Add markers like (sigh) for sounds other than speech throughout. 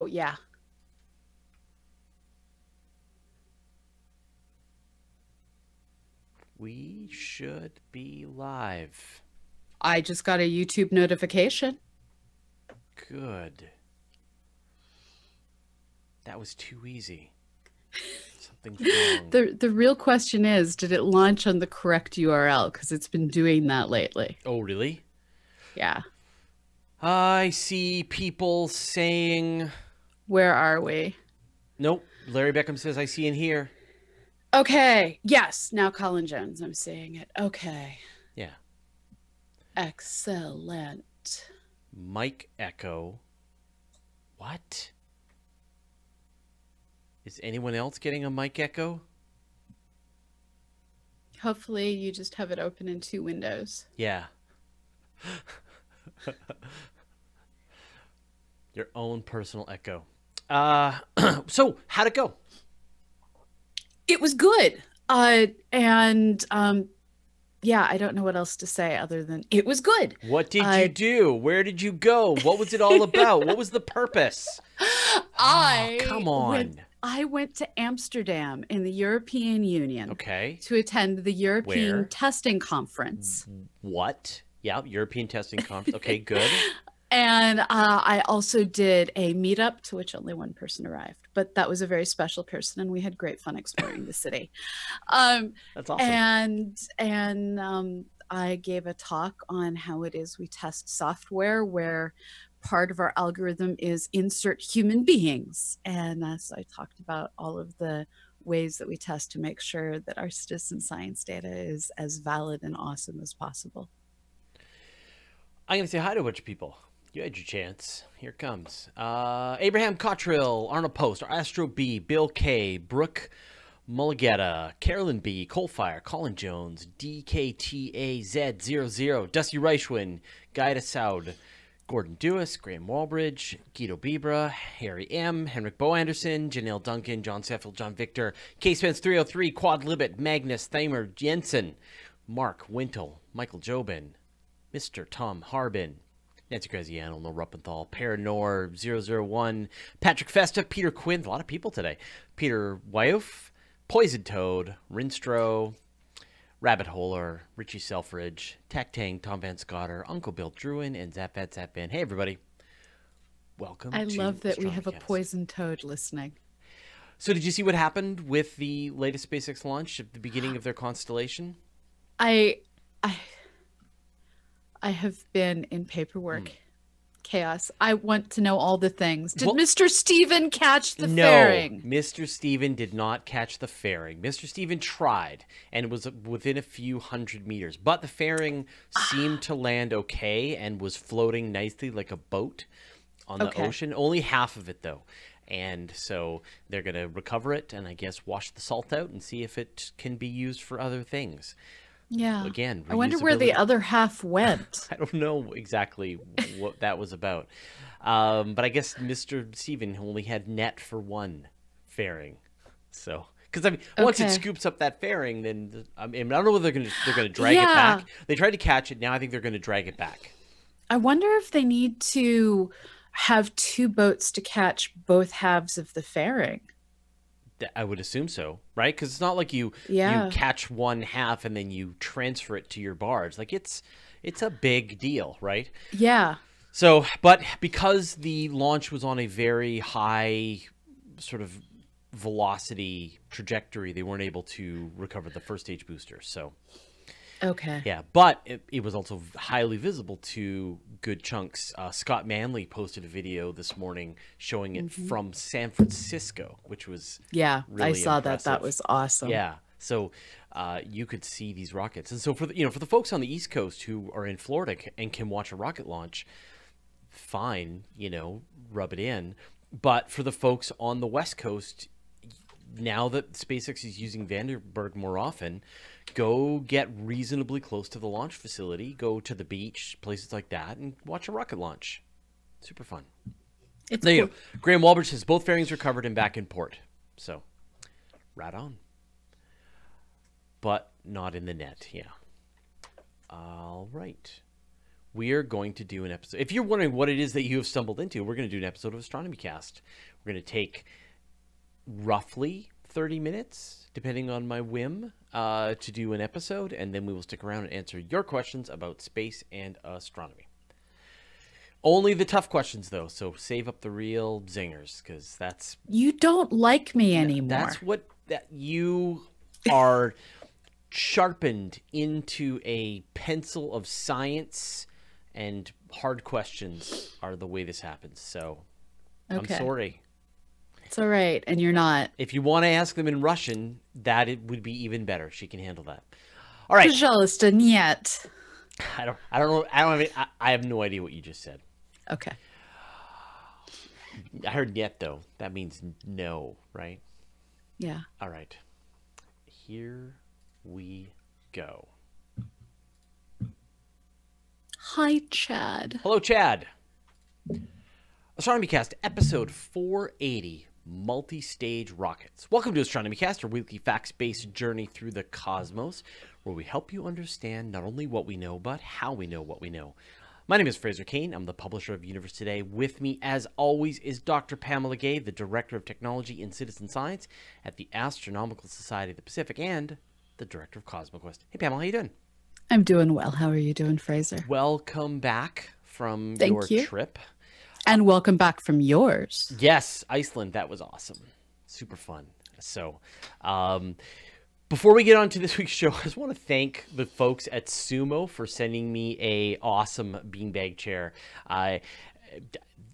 Oh, yeah. We should be live. I just got a YouTube notification. Good. That was too easy. Something's (laughs) wrong. The the real question is, did it launch on the correct URL? Because it's been doing that lately. oh, really? Yeah. I see people saying. Where are we? Nope. Larry Beckham says, I see in here. Okay. Yes. Now Colin Jones. I'm seeing it. Okay. Yeah. Excellent. Mike Echo. What? Is anyone else getting a Mike Echo? Hopefully you just have it open in two windows. Yeah. (laughs) Your own personal echo. Uh, (clears throat) so how'd it go? It was good. Uh, and um, yeah, I don't know what else to say other than it was good. What did I- you do? Where did you go? What was it all about? what was the purpose? (laughs) I Oh, come went- on. I went to Amsterdam in the European Union Okay. to attend the European Where? Testing Conference. What? Yeah, European Testing Conference. Okay, good. (laughs) And uh, I also did a meetup to which only one person arrived, but that was a very special person, and we had great fun exploring the city. Um, That's awesome. and and um, I gave a talk on how it is we test software, where part of our algorithm is insert human beings, and uh, so I talked about all of the ways that we test to make sure that our citizen science data is as valid and awesome as possible. I'm going to say hi to a bunch of people. You had your chance. Here it comes. Uh, Abraham Cottrell, Arnold Post, Astro B, Bill K, Brooke Mulligetta, Carolyn B, Coalfire, Colin Jones, DKTAZ00, Dusty Reichwin, Guy Saud, Gordon Dewis, Graham Walbridge, Guido Bibra, Harry M, Henrik Bo Anderson, Janelle Duncan, John Seffield, John Victor, K Spence 303, Quad Libet, Magnus Thamer, Jensen, Mark Wintle, Michael Jobin, Mr. Tom Harbin, Nancy Graziano, No Ruppenthal, Paranor 001, Patrick Festa, Peter Quinn, a lot of people today. Peter Wyouf, Poison Toad, Rinstro, Rabbit Holer, Richie Selfridge, Tack Tang, Tom Van Scotter, Uncle Bill Druin, and Zap Fat Zap. Hey, everybody. Welcome I love that we have a poison toad listening. So, did you see what happened with the latest SpaceX launch at the beginning of their constellation? I I I have been in paperwork Hmm. chaos. I want to know all the things. Did Well- Mr. Steven catch the no, fairing? Mr. Steven did not catch the fairing. Mr. Steven tried and was within a few hundred meters, but the fairing seemed to land okay and was floating nicely like a boat on the Okay. ocean. Only half of it though. And so they're going to recover it and I guess wash the salt out and see if it can be used for other things. Yeah. Again, I wonder where the other half (laughs) went. I don't know exactly what that was about. Um, but I guess Mr. Steven only had net for one fairing. So, because I mean, once it scoops up that fairing, then I mean, I don't know whether they're going to they're going to drag Yeah. it back. They tried to catch it. Now I think they're going to drag it back. I wonder if they need to have two boats to catch both halves of the fairing. I would assume so, right? Because it's not like you Yeah. you catch one half and then you transfer it to your barge. Like it's it's a big deal, right? Yeah. So, but because the launch was on a very high sort of velocity trajectory, they weren't able to recover the first stage booster. So, Okay. yeah, but it, it was also highly visible to good chunks. Uh, Scott Manley posted a video this morning showing it from San Francisco, which was Yeah. I Really saw that. That was awesome. yeah. So uh, you could see these rockets, and so for the you know for the folks on the East Coast who are in Florida and can watch a rocket launch, fine, you know, rub it in. But for the folks on the West Coast, now that SpaceX is using Vandenberg more often, go get reasonably close to the launch facility, go to the beach, places like that, and watch a rocket launch. Super fun. It's There you go. Graham Walbridge says both fairings recovered and back in port. So, right on. But not in the net, yeah. All right. we are going to do an episode. If you're wondering what it is that you have stumbled into, we're going to do an episode of Astronomy Cast. We're going to take roughly 30 minutes, depending on my whim, uh, to do an episode, and then we will stick around and answer your questions about space and astronomy. Only the tough questions, though, so save up the real zingers, because that's You don't like me anymore. that's what that you are sharpened into a pencil of science and hard questions are the way this happens. So okay. I'm sorry. It's all right, and you're not. If you want to ask them in Russian, that it would be even better. She can handle that. All right. Пожалуйста, нет. I don't. I don't know. I don't have. Any, I, I have no idea what you just said. Okay. I heard yet though. That means no, right? Yeah. All right. Here we go. Hi, Chad. Hello, Chad. Astronomy Cast, episode 480 Multi Stage Rockets. Welcome to Astronomy Cast, our weekly facts based journey through the cosmos, where we help you understand not only what we know, but how we know what we know. My name is Fraser Cain. I'm the publisher of Universe Today. With me, as always, is Dr. Pamela Gay, the Director of Technology and Citizen Science at the Astronomical Society of the Pacific and the Director of CosmoQuest. Hey, Pamela, how you doing? I'm doing well. How are you doing, Fraser? Welcome back from Thank your you. trip. And welcome back from yours. Yes, Iceland. That was awesome. Super fun. So, um, before we get on to this (laughs) week's show, I just want to thank the folks at Sumo for sending me a awesome beanbag chair. I.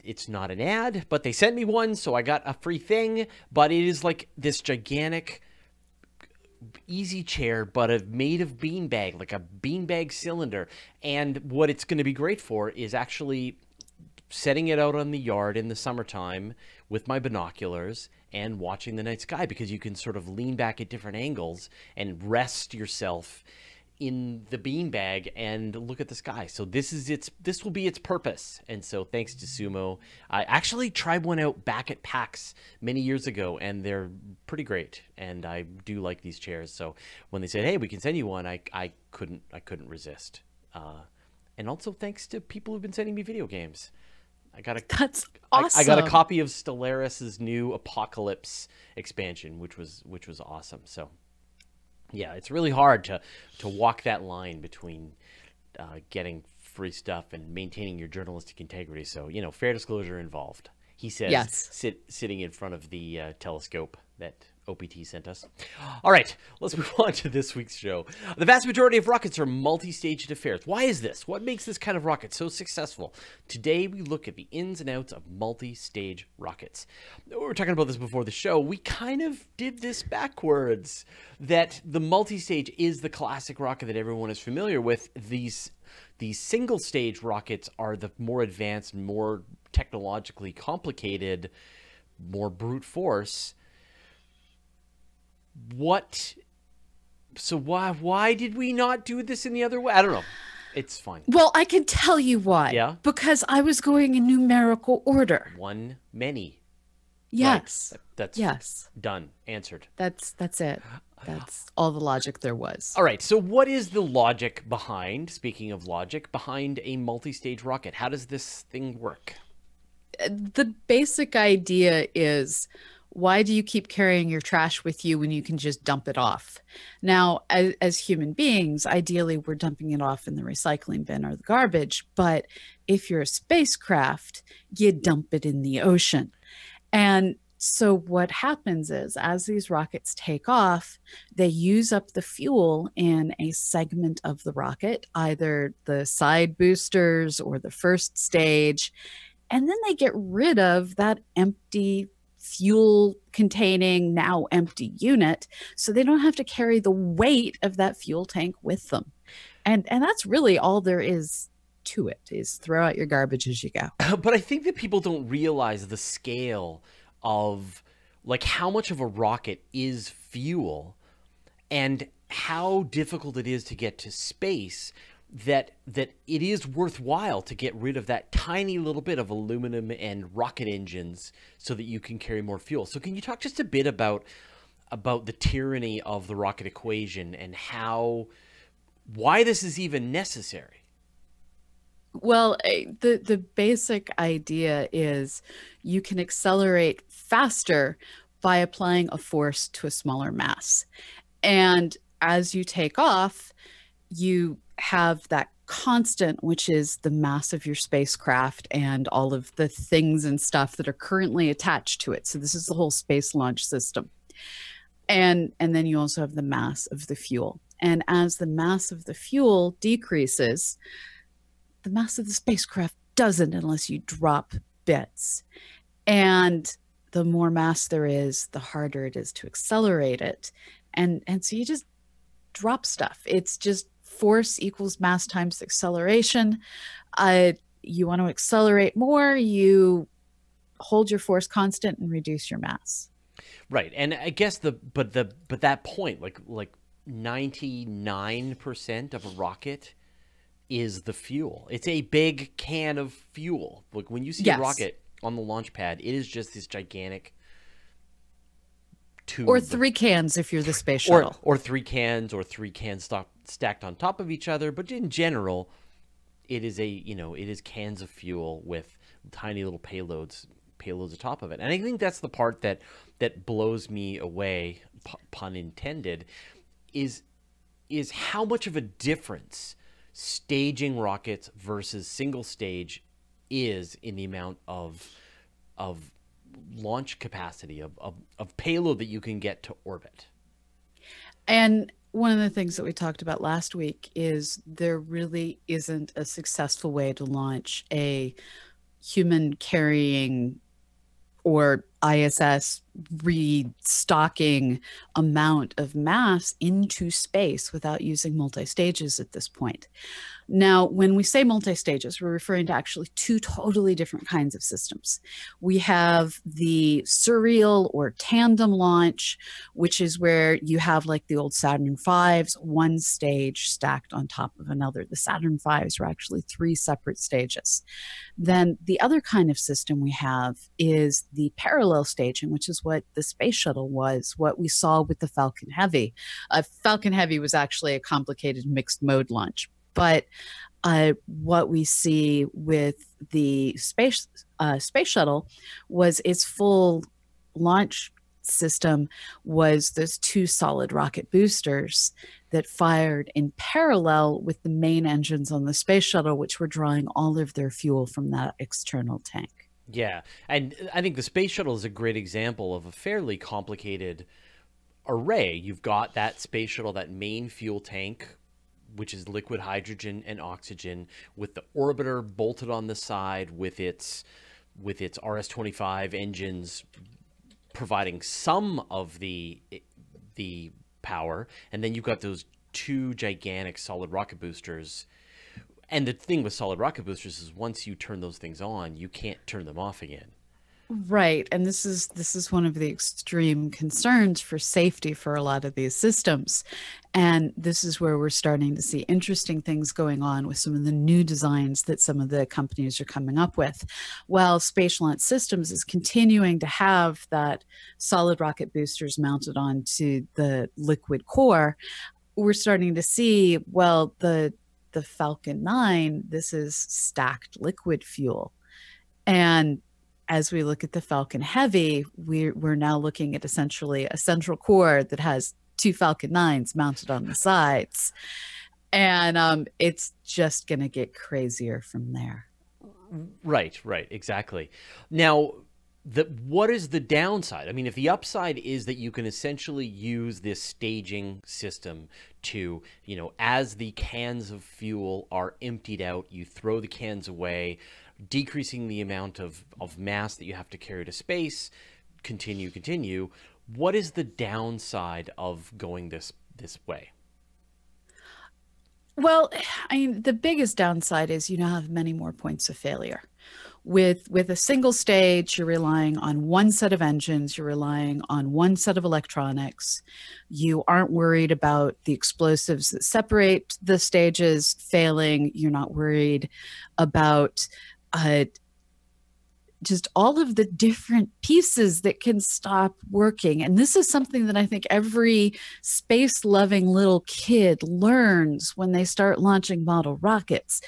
it's not an ad, but they sent me one, so I got a free thing. But it is like this gigantic, easy chair, but a made of beanbag, like a beanbag cylinder. And what it's going to be great for is actually setting it out on the yard in the summertime with my binoculars and watching the night sky because you can sort of lean back at different angles and rest yourself in the beanbag and look at the sky. So this is its this will be its purpose. And so thanks to Sumo, I actually tried one out back at PAX many years ago and they're pretty great and I do like these chairs. So when they said, "Hey, we can send you one." I I couldn't I couldn't resist. Uh, and also thanks to people who've been sending me video games. I got a (laughs) That's I- awesome. I, got a copy of Stellaris's new Apocalypse expansion, which was which was awesome. So, yeah, it's really hard to to walk that line between uh, getting free stuff and maintaining your journalistic integrity. So, you know, fair disclosure involved. He says, Yes. sit, sitting in front of the uh, telescope that OPT sent us. All right, let's (laughs) move on to this week's show. The vast majority of rockets are multi-staged affairs. Why is this? What makes this kind of rocket so successful? Today we look at the ins and outs of multi-stage rockets. We were talking about this before the show. We kind of did this backwards. That the multi-stage is the classic rocket that everyone is familiar with. These these single stage rockets are the more advanced, more technologically complicated, more brute force what so why why did we not do this in the other way i don't know it's fine Well, I can tell you why. Yeah? Because I was going in numerical order. one many Yes. Right. that's Yes. done answered That's that's it. That's all the logic there was. all right so what is the logic behind speaking of logic behind a multi-stage rocket how does this thing work uh, the basic idea is why do you keep carrying your trash with you when you can just dump it off? Now, as, as human beings, ideally we're dumping it off in the recycling bin or the garbage, but if you're a spacecraft, you dump it in the ocean. And so what happens is as these rockets take off, they use up the fuel in a segment of the rocket, either the side boosters or the first stage and then they get rid of that empty fuel containing now empty unit so they don't have to carry the weight of that fuel tank with them. And and that's really all there is to it is throw out your garbage as you go. (laughs) But i think that people don't realize the scale of like how much of a rocket is fuel and how difficult it is to get to space that that it is worthwhile to get rid of that tiny little bit of aluminum and rocket engines so that you can carry more fuel. So can you talk just a bit about about the tyranny of the rocket equation and how why this is even necessary? Well, eh, the the basic idea is you can accelerate faster by applying a force to a smaller mass. And as you take off, you have that constant, which is the mass of your spacecraft and all of the things and stuff that are currently attached to it. So this is the whole space launch system. And and then you also have the mass of the fuel. And as the mass of the fuel decreases, the mass of the spacecraft doesn't unless you drop bits. And the more mass there is, the harder it is to accelerate it. And and so you just drop stuff. It's just force equals mass times acceleration. Uh, you want to accelerate more, you hold your force constant and reduce your mass. Right. And I guess the but the but that point, like like 99% of a rocket is the fuel. It's a big can of fuel. Like when you see yes. a rocket on the launch pad, it is just this gigantic tube. Or three cans if you're the space shuttle. Or, or three cans or three cans stock, stacked on top of each other. But in general, it is a, you know, it is cans of fuel with tiny little payloads payloads atop of it. And I think that's the part that that blows me away, pun intended, is is how much of a difference staging rockets versus single stage is in the amount of of launch capacity of, of, of payload that you can get to orbit. And one of the things that we talked about last week is there really isn't a successful way to launch a human carrying or ISS restocking amount of mass into space without using multi stages at this point. Now, when we say multi stages, we're referring to actually two totally different kinds of systems. We have the serial or tandem launch, which is where you have like the old Saturn V's, one stage stacked on top of another. The Saturn V's were actually three separate stages. Then the other kind of system we have is the parallel staging, which is what the space shuttle was, what we saw with the Falcon Heavy. Uh, Falcon Heavy was actually a complicated mixed mode launch but uh, what we see with the space uh, space shuttle was its full launch system was those two solid rocket boosters that fired in parallel with the main engines on the space shuttle, which were drawing all of their fuel from that external tank. Yeah, and uh, I think the space shuttle is a great example of a fairly complicated array. You've got that space shuttle, that main fuel tank which is liquid hydrogen and oxygen, with the orbiter bolted on the side with its with its RS-25 engines providing some of the the power, and then you've got those two gigantic solid rocket boosters. And the thing with solid rocket boosters is once you turn those things on, you can't turn them off again. Right. And this is this is one of the extreme concerns for safety for a lot of these systems. And this is where we're starting to see interesting things going on with some of the new designs that some of the companies are coming up with. While Space Launch Systems is continuing to have that solid rocket boosters mounted onto the liquid core, we're starting to see, well, the the Falcon 9, this is stacked liquid fuel. And as we look at the Falcon Heavy, we're, we're now looking at essentially a central core that has two Falcon 9s mounted on the sides. And um, it's just going to get crazier from there. Right, right, exactly. Now, the, what is the downside? I mean, if the upside is that you can essentially use this staging system to, you know, as the cans of fuel are emptied out, you throw the cans away decreasing the amount of, of mass that you have to carry to space, continue, continue. What is the downside of going this this way? Well, I mean, the biggest downside is you now have many more points of failure. With with a single stage, you're relying on one set of engines, you're relying on one set of electronics. You aren't worried about the explosives that separate the stages failing. You're not worried about uh, just all of the different pieces that can stop working. And this is something that I think every space loving little kid learns when they start launching model rockets.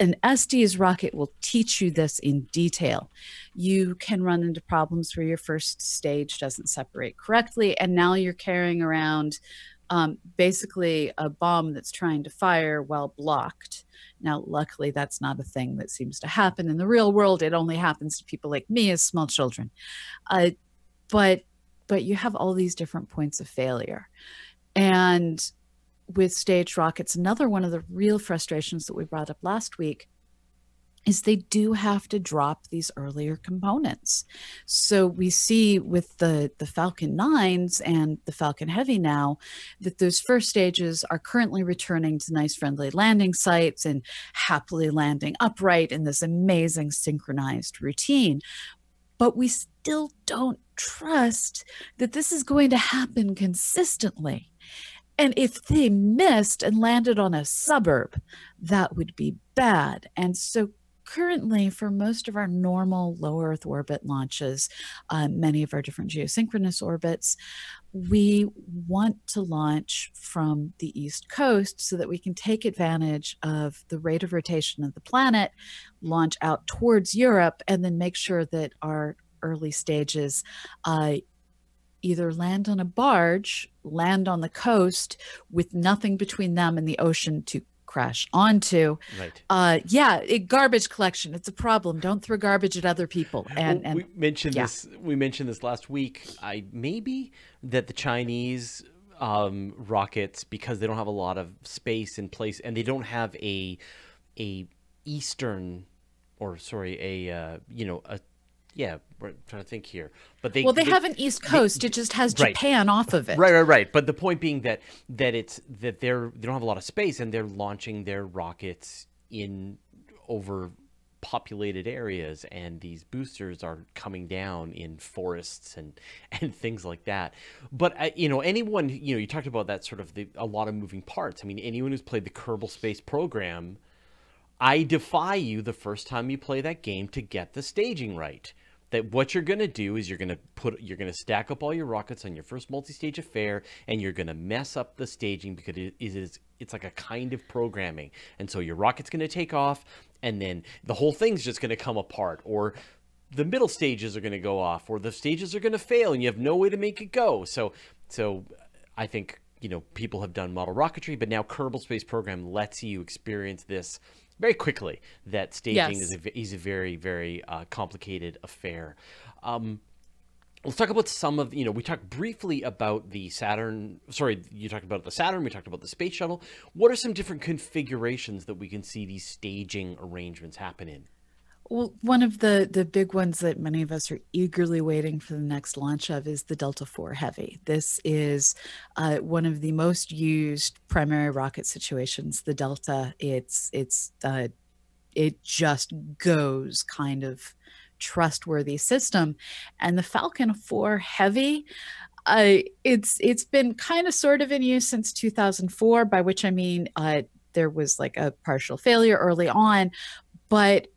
An Estes rocket will teach you this in detail. You can run into problems where your first stage doesn't separate correctly, and now you're carrying around um, basically a bomb that's trying to fire while blocked. Now, luckily, that's not a thing that seems to happen in the real world. It only happens to people like me as small children. Uh, but but you have all these different points of failure, and with staged rockets, another one of the real frustrations that we brought up last week is they do have to drop these earlier components. So we see with the the Falcon 9s and the Falcon Heavy now that those first stages are currently returning to nice friendly landing sites and happily landing upright in this amazing synchronized routine. But we still don't trust that this is going to happen consistently. And if they missed and landed on a suburb, that would be bad. And so currently for most of our normal low earth orbit launches uh, many of our different geosynchronous orbits we want to launch from the east coast so that we can take advantage of the rate of rotation of the planet launch out towards europe and then make sure that our early stages uh, either land on a barge, land on the coast with nothing between them and the ocean to crash onto. Right. Uh, yeah, it, garbage collection. It's a problem. Don't throw garbage at other people. And, well, and we mentioned yeah. this. We mentioned this last week. I maybe that the Chinese um, rockets because they don't have a lot of space in place and they don't have a a eastern or sorry a uh, you know a yeah, we're trying to think here. But they well, they, they have an East Coast. They, it just has Japan off of it. Right, right, right. But the point being that that it's that they're they don't have a lot of space and they're launching their rockets in over populated areas and these boosters are coming down in forests and (laughs) and things like that but uh, you know anyone you know you talked about that sort of the, a lot of moving parts i mean anyone who's played the kerbal space program i defy you the first time you play that game to get the staging right that what you're going to do is you're going to put you're going to stack up all your rockets on your first multi-stage affair and you're going to mess up the staging because it is it's like a kind of programming. And so your rocket's going to take off and then the whole thing's just going to come apart or the middle stages are going to go off or the stages are going to fail and you have no way to make it go. So so i think you know people have done model rocketry but now kerbal space program lets you experience this very quickly that staging yes. is, a, is a very, very uh, complicated affair. Um, let's talk about some of you know we talked briefly about the saturn sorry you talked about the saturn we talked about the space shuttle what are some different configurations that we can see these staging arrangements happen in well, one of the the big ones that many of us are eagerly waiting for the next launch of is the Delta IV Heavy. This is uh, one of the most used primary rocket situations. The Delta, it's it's uh, it just goes kind of trustworthy system, and the Falcon 4 Heavy. Uh, it's it's been kind of sort of in use since 2004 by which i mean uh, there was like a partial failure early on but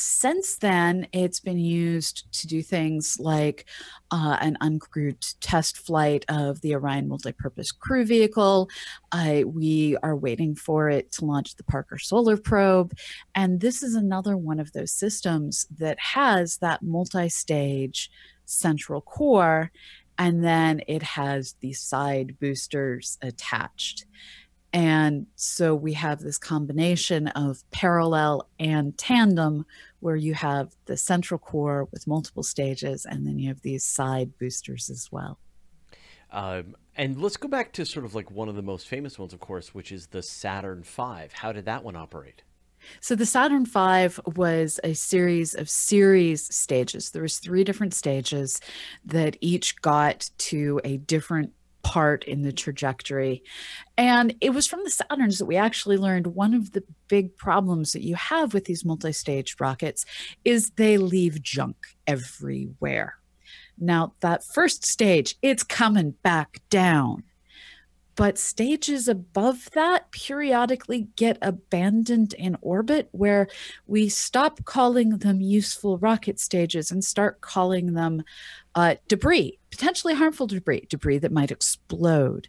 since then, it's been used to do things like uh, an uncrewed test flight of the Orion multipurpose crew vehicle. Uh, we are waiting for it to launch the Parker Solar Probe. And this is another one of those systems that has that multi stage central core. And then it has the side boosters attached. And so we have this combination of parallel and tandem where you have the central core with multiple stages and then you have these side boosters as well. Um, and let's go back to sort of like one of the most famous ones, of course, which is the Saturn V. How did that one operate? So the Saturn V was a series of series stages. There was three different stages that each got to a different part in the trajectory. And it was from the Saturns that we actually learned one of the big problems that you have with these multi stage rockets is they leave junk everywhere. Now, that first stage, it's coming back down. But stages above that periodically get abandoned in orbit, where we stop calling them useful rocket stages and start calling them uh, debris, potentially harmful debris, debris that might explode.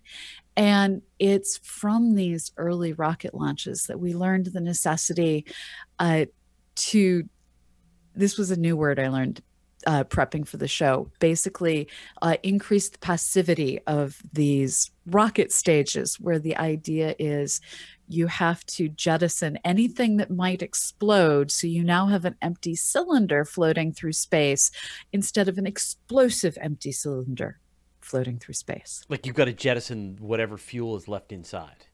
And it's from these early rocket launches that we learned the necessity uh, to. This was a new word I learned uh, prepping for the show. Basically, uh, increase the passivity of these rocket stages, where the idea is you have to jettison anything that might explode. So you now have an empty cylinder floating through space instead of an explosive empty cylinder floating through space. Like you've got to jettison whatever fuel is left inside.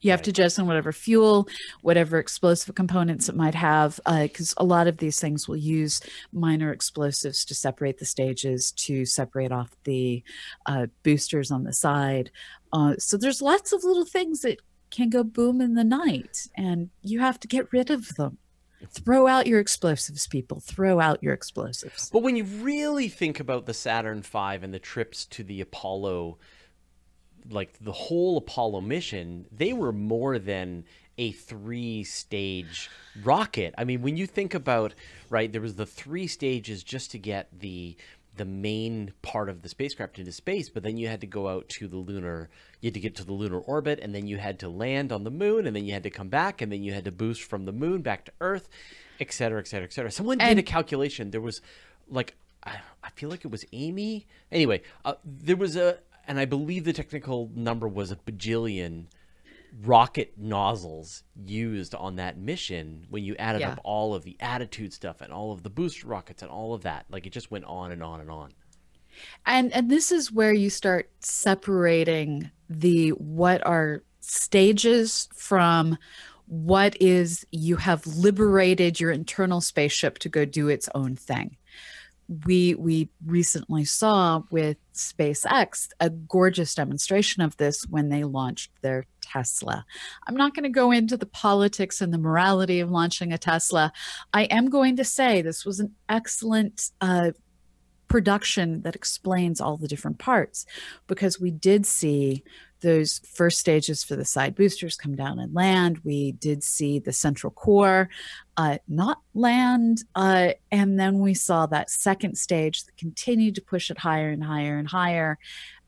You have to jettison whatever fuel, whatever explosive components it might have, because uh, a lot of these things will use minor explosives to separate the stages, to separate off the uh, boosters on the side. Uh, so there's lots of little things that can go boom in the night, and you have to get rid of them. Throw out your explosives, people. Throw out your explosives. But when you really think about the Saturn V and the trips to the Apollo, like the whole Apollo mission, they were more than a three stage rocket. I mean, when you think about, right, there was the three stages just to get the the main part of the spacecraft into space, but then you had to go out to the lunar, you had to get to the lunar orbit, and then you had to land on the moon, and then you had to come back, and then you had to boost from the moon back to Earth, et cetera, et cetera, et cetera. Someone and- did a calculation. There was like, I, I feel like it was Amy. Anyway, uh, there was a, and I believe the technical number was a bajillion rocket nozzles used on that mission when you added yeah. up all of the attitude stuff and all of the booster rockets and all of that. Like it just went on and on and on. And and this is where you start separating the what are stages from what is you have liberated your internal spaceship to go do its own thing we we recently saw with SpaceX a gorgeous demonstration of this when they launched their Tesla. I'm not going to go into the politics and the morality of launching a Tesla. I am going to say this was an excellent uh, production that explains all the different parts because we did see those first stages for the side boosters come down and land. We did see the central core uh, not land. Uh, and then we saw that second stage that continued to push it higher and higher and higher.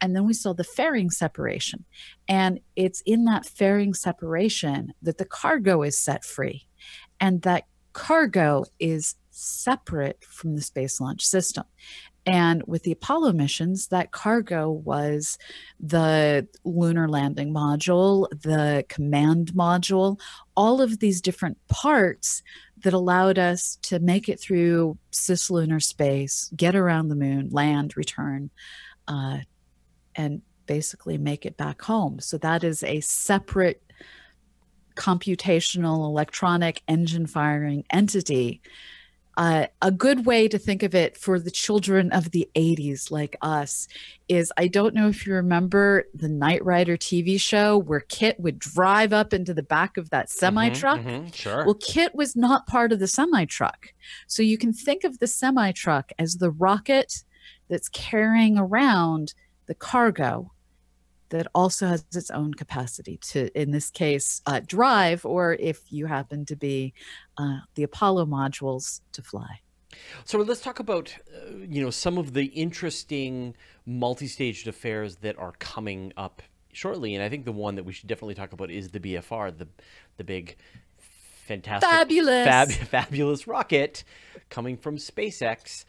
And then we saw the fairing separation. And it's in that fairing separation that the cargo is set free. And that cargo is separate from the Space Launch System. And with the Apollo missions, that cargo was the lunar landing module, the command module, all of these different parts that allowed us to make it through cislunar space, get around the moon, land, return, uh, and basically make it back home. So that is a separate computational electronic engine firing entity uh, a good way to think of it for the children of the 80s like us is I don't know if you remember the Knight Rider TV show where KITT would drive up into the back of that semi truck. Mm-hmm, mm-hmm, sure. Well, KITT was not part of the semi truck. So you can think of the semi truck as the rocket that's carrying around the cargo that also has its own capacity to, in this case, uh, drive, or if you happen to be uh, the Apollo modules, to fly. So let's talk about, uh, you know, some of the interesting multi-staged affairs that are coming up shortly, and I think the one that we should definitely talk about is the BFR, the the big, fantastic, fabulous, fab, (laughs) fabulous rocket coming from SpaceX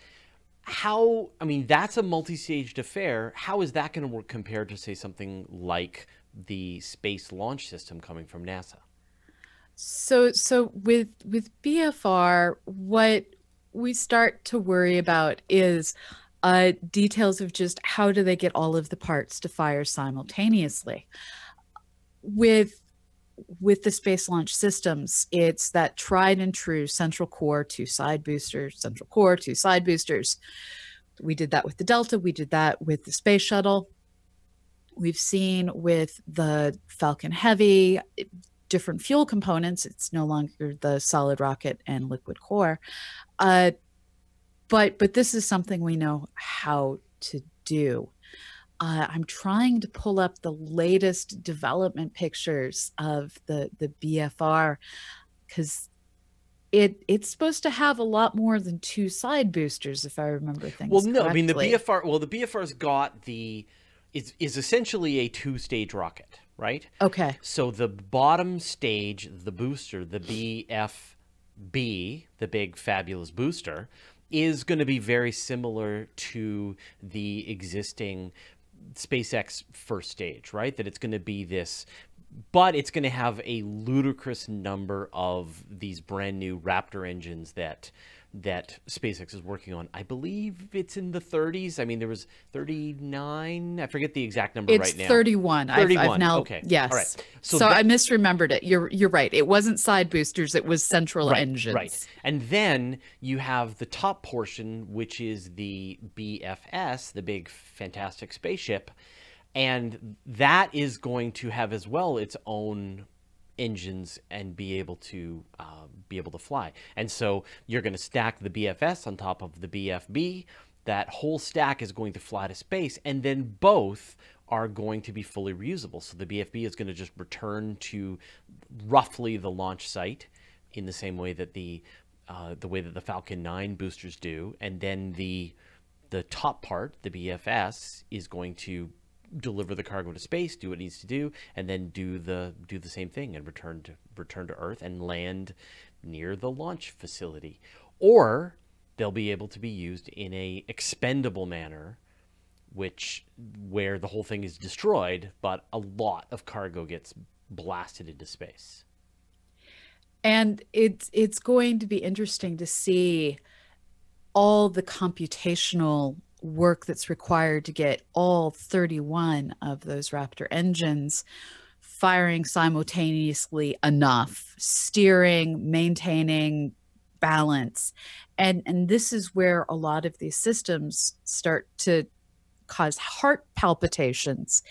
how i mean that's a multi-staged affair. How is that going to work compared to say something like the space launch system coming from nasa? So so with with bfr what we start to worry about is uh, details of just how do they get all of the parts to fire simultaneously. With with the space launch systems, it's that tried and true central core, two side boosters, central core, two side boosters. We did that with the Delta. We did that with the space shuttle. We've seen with the Falcon Heavy different fuel components. It's no longer the solid rocket and liquid core. Uh, but but this is something we know how to do uh, I'm trying to pull up the latest development pictures of the the BFR because it it's supposed to have a lot more than two side boosters if I remember things. Well, no, correctly. I mean the BFR. Well, the BFR's got the is is essentially a two stage rocket, right? Okay. So the bottom stage, the booster, the BFB, the big fabulous booster, is going to be very similar to the existing SpaceX first stage, right? That it's going to be this but it's going to have a ludicrous number of these brand new Raptor engines that that SpaceX is working on. I believe it's in the 30s. I mean, there was 39. I forget the exact number it's right now. 31. 31. I've, I've now, okay. Yes. All right. So, so that, I misremembered it. You're you're right. It wasn't side boosters. It was central right, engines. Right. And then you have the top portion, which is the BFS, the big fantastic spaceship, and that is going to have as well its own engines and be able to uh, be able to fly. And so you're going to stack the BFS on top of the BFB. That whole stack is going to fly to space, and then both are going to be fully reusable. So the BFB is going to just return to roughly the launch site in the same way that the uh, the way that the Falcon 9 boosters do, and then the the top part, the BFS, is going to deliver the cargo to space, do what it needs to do, and then do the do the same thing and return to return to Earth and land near the launch facility. Or they'll be able to be used in a expendable manner, which where the whole thing is destroyed, but a lot of cargo gets blasted into space. And it's it's going to be interesting to see all the computational work that's required to get all 31 of those Raptor engines firing simultaneously enough, steering, maintaining balance. And, and this is where a lot of these systems start to cause heart palpitations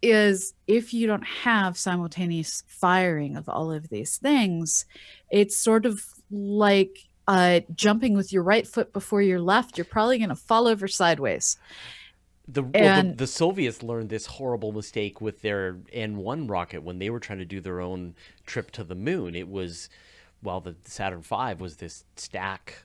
is if you don't have simultaneous firing of all of these things, it's sort of like uh, jumping with your right foot before your left, you're probably going to fall over sideways. The, well, the, the Soviets learned this horrible mistake with their N1 rocket when they were trying to do their own trip to the moon. It was, well, the Saturn V was this stack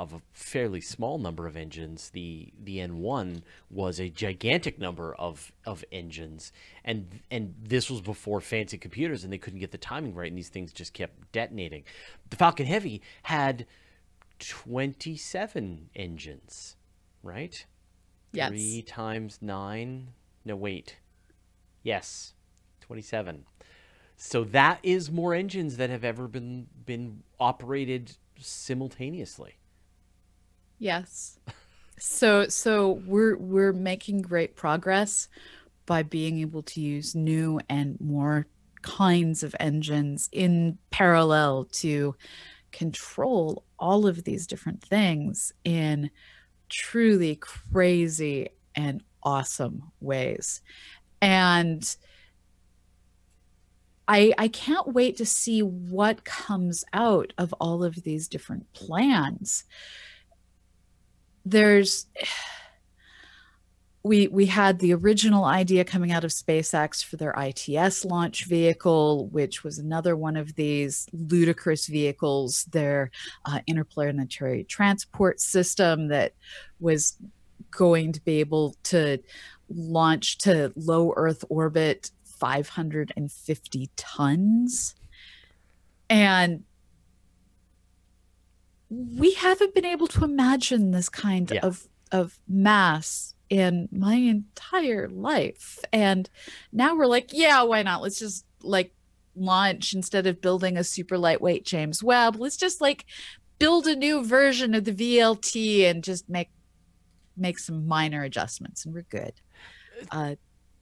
of a fairly small number of engines. The the N1 was a gigantic number of of engines, and and this was before fancy computers, and they couldn't get the timing right, and these things just kept detonating. The Falcon Heavy had twenty seven engines, right? Yes. Three times nine. No, wait. Yes, twenty seven. So that is more engines that have ever been been operated simultaneously. Yes. So so we're we're making great progress by being able to use new and more kinds of engines in parallel to control all of these different things in truly crazy and awesome ways. And I, I can't wait to see what comes out of all of these different plans there's we we had the original idea coming out of SpaceX for their ITS launch vehicle, which was another one of these ludicrous vehicles, their uh, interplanetary transport system that was going to be able to launch to low Earth orbit 550 tons. And we haven't been able to imagine this kind yeah. of of mass in my entire life. And now we're like yeah why not? Let's just like launch instead of building a super lightweight james webb let's just like build a new version of the vlt and just make make some minor adjustments and we're good. Uh,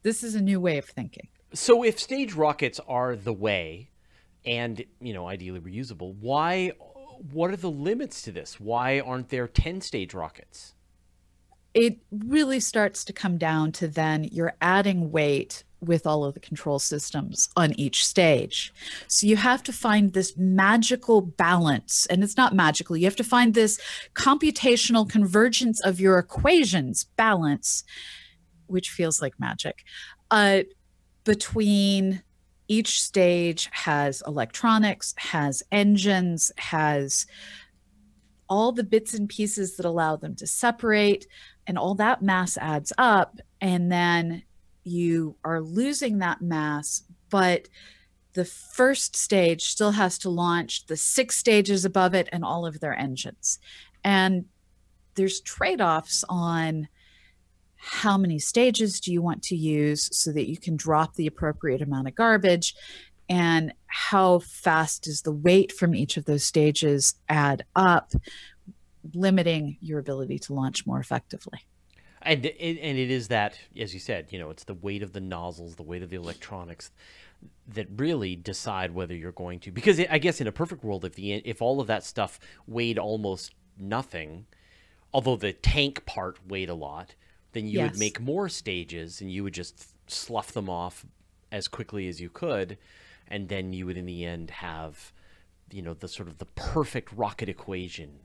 this is a new way of thinking. So if stage rockets are the way and you know ideally reusable why what are the limits to this? Why aren't there 10 stage rockets? It really starts to come down to then you're adding weight with all of the control systems on each stage. So you have to find this magical balance, and it's not magical. You have to find this computational convergence of your equations balance, which feels like magic, uh, between each stage has electronics, has engines, has all the bits and pieces that allow them to separate, and all that mass adds up. and then you are losing that mass, but the first stage still has to launch the six stages above it and all of their engines. And there's trade offs on how many stages do you want to use so that you can drop the appropriate amount of garbage? And how fast does the weight from each of those stages add up limiting your ability to launch more effectively? And it, and it is that as you said you know it's the weight of the nozzles the weight of the electronics that really decide whether you're going to because i guess in a perfect world if the if all of that stuff weighed almost nothing although the tank part weighed a lot then you yes. would make more stages and you would just slough them off as quickly as you could and then you would in the end have you know the sort of the perfect rocket equation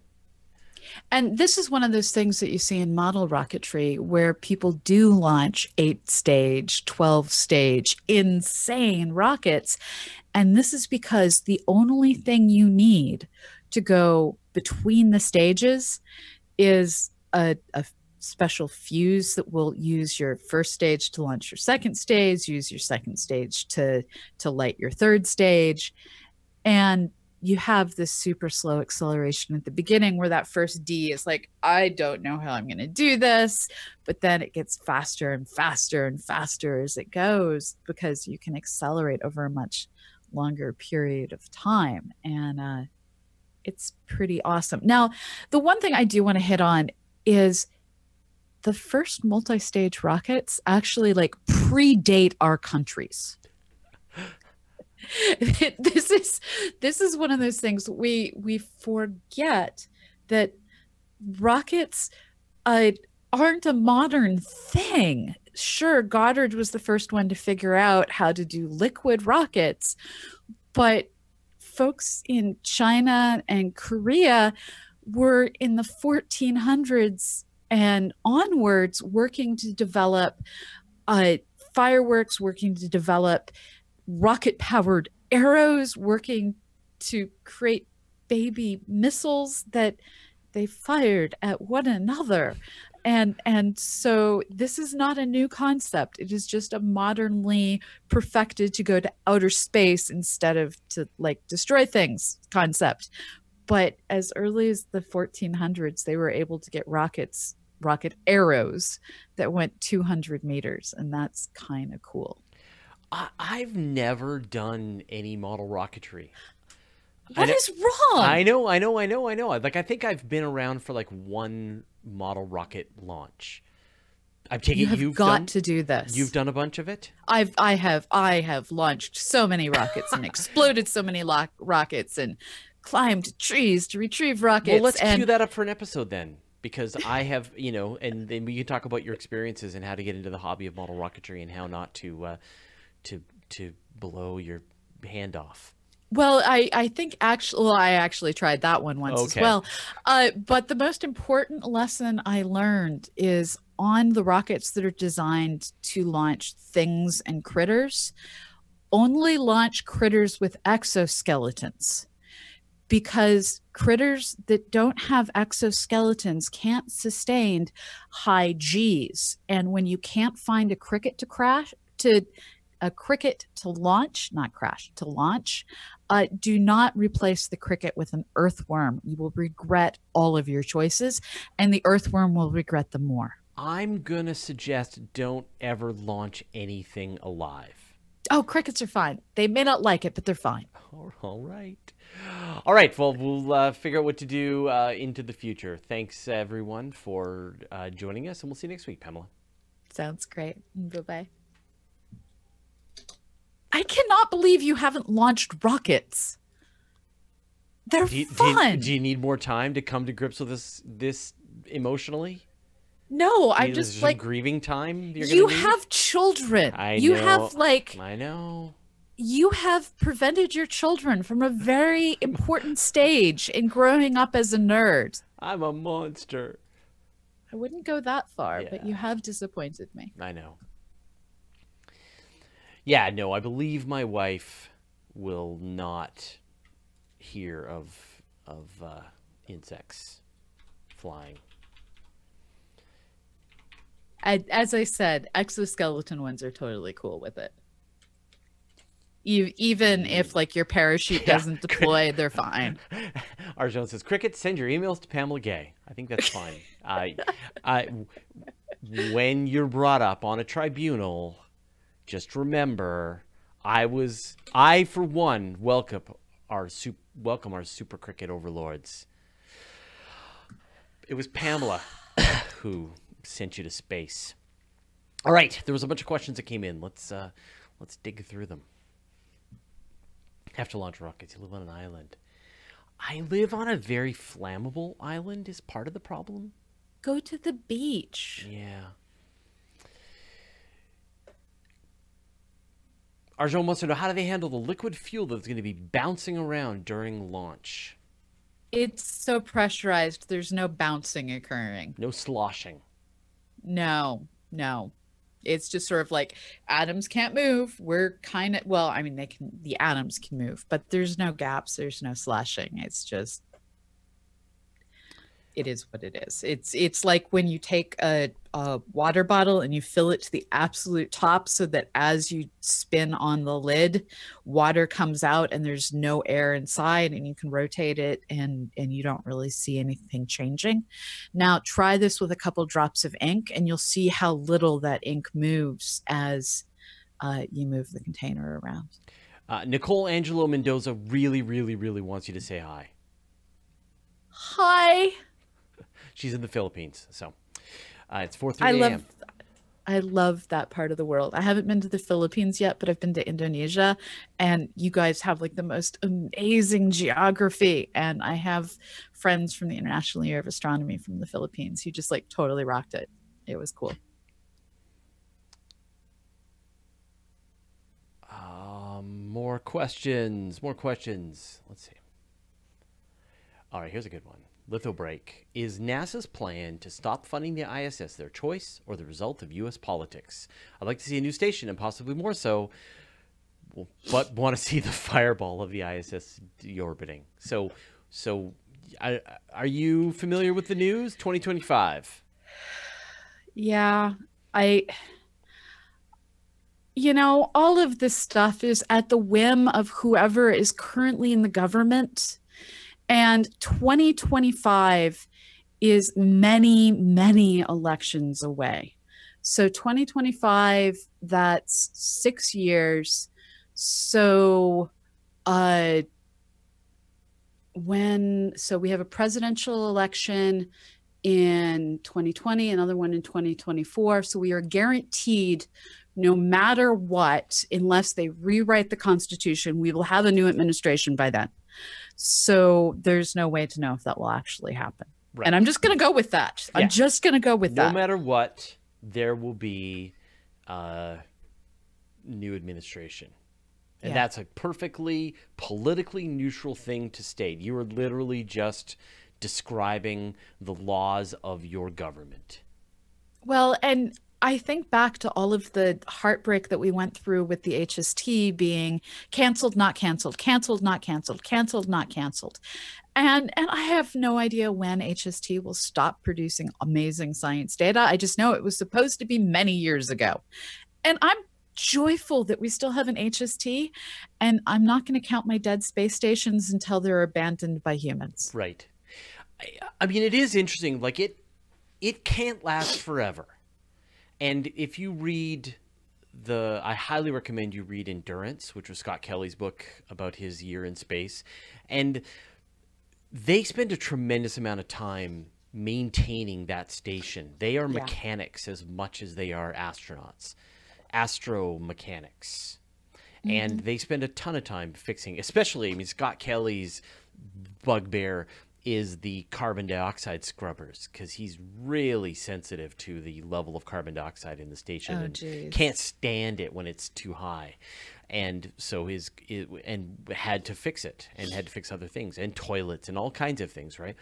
and this is one of those things that you see in model rocketry where people do launch eight stage, 12 stage, insane rockets. And this is because the only thing you need to go between the stages is a, a special fuse that will use your first stage to launch your second stage, use your second stage to to light your third stage. And you have this super slow acceleration at the beginning where that first D is like, I don't know how I'm going to do this. But then it gets faster and faster and faster as it goes because you can accelerate over a much longer period of time. And uh, it's pretty awesome. Now, the one thing I do want to hit on is the first multi-stage rockets actually like predate our countries. (laughs) This is this is one of those things we we forget that rockets uh, aren't a modern thing. Sure goddard was the first one to figure out how to do liquid rockets but folks in china and korea were in the 1400s and onwards working to develop uh, fireworks, working to develop rocket powered arrows, working to create baby missiles that they fired at one another. And and so this is not a new concept. It is just a modernly perfected to go to outer space instead of to like destroy things concept. But as early as the 1400s they were able to get rockets rocket arrows that went 200 meters, and that's kind of cool. I, I've never done any model rocketry. What is wrong? I know, I know, I know, I know. Like I think I've been around for like one model rocket launch. I'm taking you have you've got done, to do this. You've done a bunch of it. I've I have I have launched so many rockets and (laughs) exploded so many rockets and climbed trees to retrieve rockets. Well, let's and... cue that up for an episode then because I have, you know, and then we can talk about your experiences and how to get into the hobby of model rocketry and how not to, uh, to, to blow your hand off. Well, I, I think actually, well, I actually tried that one once okay. as well. Uh, but the most important lesson I learned is on the rockets that are designed to launch things and critters, only launch critters with exoskeletons because critters that don't have exoskeletons can't sustain high G's. And when you can't find a cricket to crash, to a cricket to launch, not crash, to launch, uh, do not replace the cricket with an earthworm. You will regret all of your choices, and the earthworm will regret them more. I'm going to suggest don't ever launch anything alive. Oh, crickets are fine. They may not like it, but they're fine. All right. All right. Well, we'll uh, figure out what to do uh, into the future. Thanks, everyone, for uh, joining us, and we'll see you next week, Pamela. Sounds great. Bye bye. I cannot believe you haven't launched rockets. They're do you, fun. Do you, do you, need more time to come to grips with this this emotionally? No, I'm just like grieving time. you have children. I you know. have like I know you have prevented your children from a very important stage in growing up as a nerd. I'm a monster. I wouldn't go that far, yeah. but you have disappointed me. I know. Yeah, no, I believe my wife will not hear of of uh, insects flying. As I said, exoskeleton ones are totally cool with it. even mm. if like your parachute Yeah. doesn't deploy, they're fine. (laughs) Arjun says, "Cricket, send your emails to Pamela Gay." I think that's fine. I, (laughs) I, when you're brought up on a tribunal, just remember, I was, I for one, welcome our sup- welcome our super cricket overlords. It was Pamela (sighs) who sent you to space. All right, there was a bunch of questions that came in. Let's uh, let's dig through them. Have to launch rockets. You live on an island. I live on a very flammable island. Is part of the problem. Go to the beach. Yeah. Arjun wants to know how do they handle the liquid fuel that's going to be bouncing around during launch? It's so pressurized. There's no bouncing occurring. No sloshing. No, no. It's just sort of like atoms can't move. We're kind of well, I mean they can the atoms can move, but there's no gaps, there's no slashing. It's just it is what it is. It's it's like when you take a, a water bottle and you fill it to the absolute top so that as you spin on the lid, water comes out and there's no air inside and you can rotate it and and you don't really see anything changing. Now try this with a couple drops of ink and you'll see how little that ink moves as uh, you move the container around. Uh, Nicole Angelo Mendoza really, really, really wants you to say hi. Hi. She's in the Philippines, so uh, it's four thirty. I love a.m. I love that part of the world. I haven't been to the Philippines yet, but I've been to Indonesia and you guys have like the most amazing geography and I have friends from the International Year of Astronomy from the Philippines who just like totally rocked it. It was cool. Um, more questions. More questions. Let's see. All right, here's a good one. Litho break. Is NASA's plan to stop funding the ISS their choice or the result of U.S. politics? I'd like to see a new station and possibly more so, but want to see the (laughs) fireball of the ISS deorbiting. So, so, I, are you familiar with the news? 2025. Yeah, I you know, all of this stuff is at the whim of whoever is currently in the government. And 2025 is many, many elections away. So 2025, that's six years. So, uh, when, so we have a presidential election in 2020, another one in 2024. So we are guaranteed no matter what, unless they rewrite the Constitution, we will have a new administration by then. So there's no way to know if that will actually happen. Right. And I'm just going to go with that. Yeah. I'm just going to go with no that. No matter what, there will be a new administration. And Yeah. that's a perfectly politically neutral thing to state. You are literally just describing the laws of your government. Well, and I think back to all of the heartbreak that we went through with the HST being canceled, not canceled, canceled, not canceled, canceled, not canceled. And and I have no idea when HST will stop producing amazing science data. I just know it was supposed to be many years ago. And I'm joyful that we still have an HST and I'm not going to count my dead space stations until they're abandoned by humans. Right. I, I mean, it is interesting. Like it, it can't last forever. And if you read the, I highly recommend you read Endurance, which was Scott Kelly's book about his year in space, and they spend a tremendous amount of time maintaining that station. They are Yeah. mechanics as much as they are astronauts, astromechanics and mm-hmm. they spend a ton of time fixing especially i mean scott kelly's bugbear is the carbon dioxide scrubbers because he's really sensitive to the level of carbon dioxide in the station Oh, and geez. can't stand it when it's too high and so his it, and had to fix it and had to fix other things and toilets and all kinds of things right